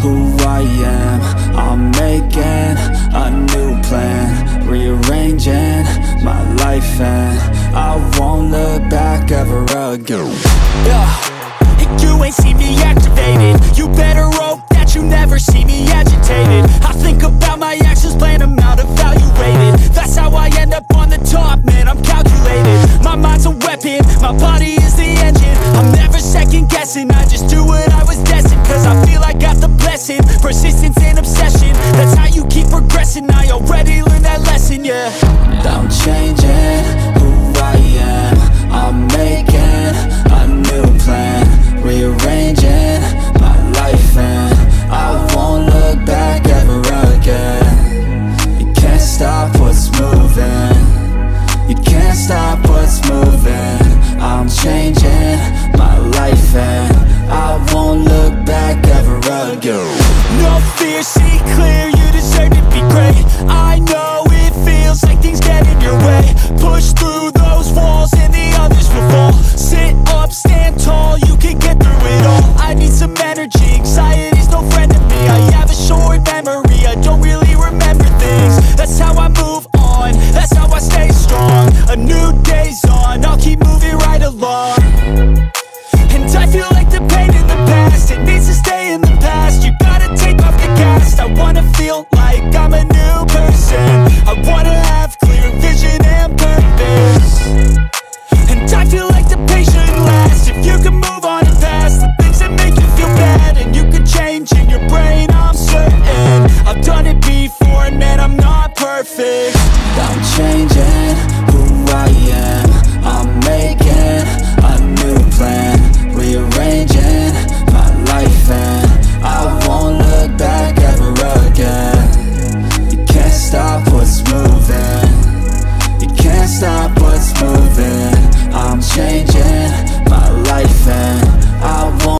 who I am. I'm making a new plan Rearranging my life and I won't look back ever again. Yeah. You ain't see me activated You better hope that you never see me agitated. I think about love.